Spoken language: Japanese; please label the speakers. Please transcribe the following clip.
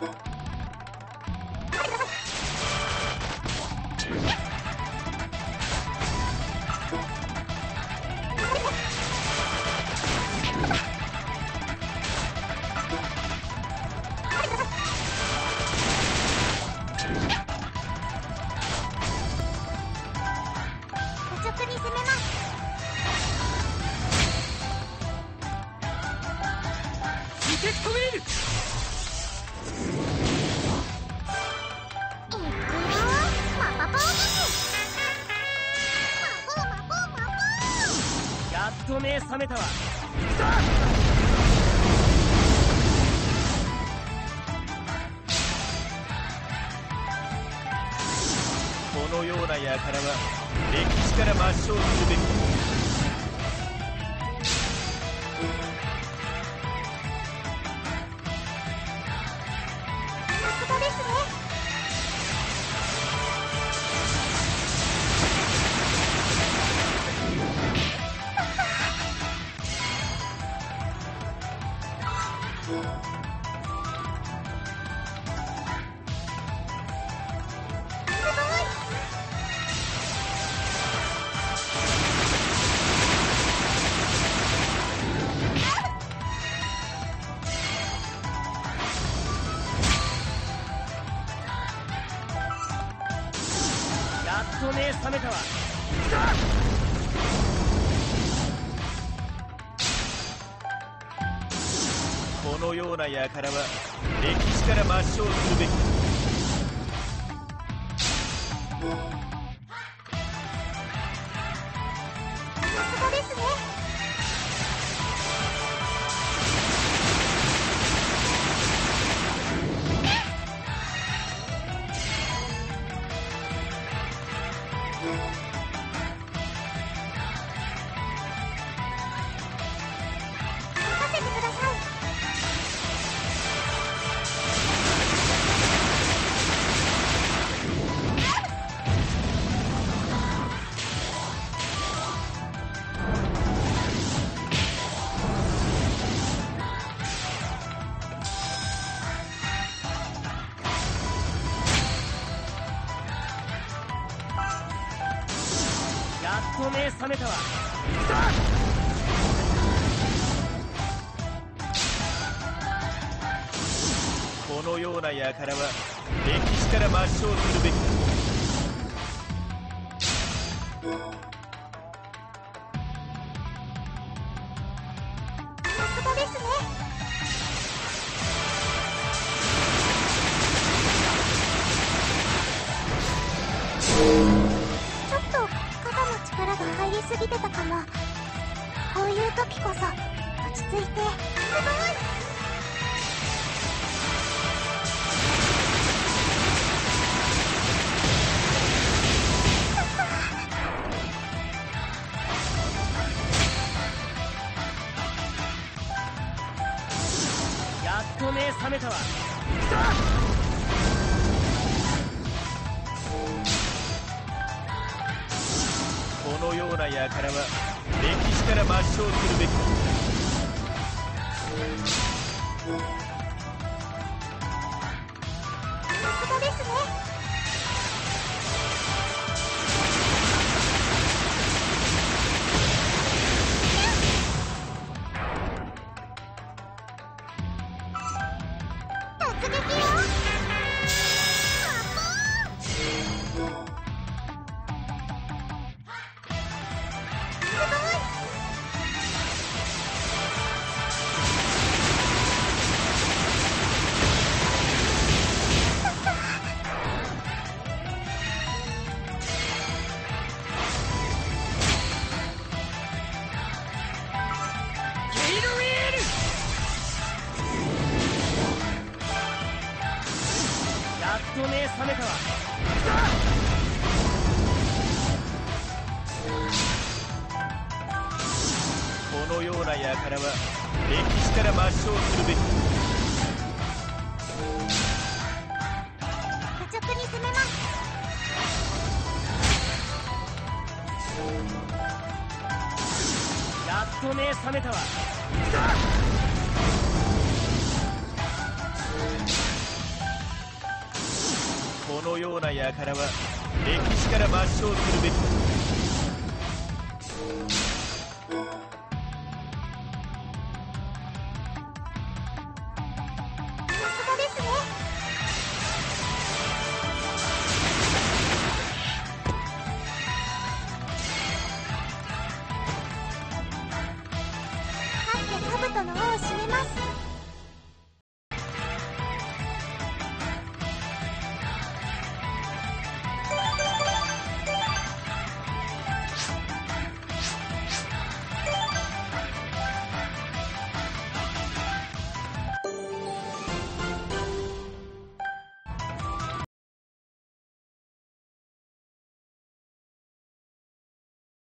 Speaker 1: 愚直に攻めま
Speaker 2: やっと目覚めたわ。このような輩は歴史から抹消するべき。やっと目覚めたわ。このような輩は歴史から抹消するべき。
Speaker 1: さすがですね。ださい。
Speaker 2: やっと目覚めたわ。のような輩は歴史から抹消するべき。
Speaker 1: さすがですねちょっと肩の力が入りすぎてたかも。こういう時こそ落ち着いて。すごい
Speaker 2: やっと目覚めたわ。このような輩は歴史から抹消するべき
Speaker 1: さすがですね。
Speaker 2: な輩は歴史から抹消するべき
Speaker 1: 愚直に攻めます
Speaker 3: やっと目覚めたわ
Speaker 2: このような輩は歴史から抹消するべき
Speaker 1: さかつて兜の王子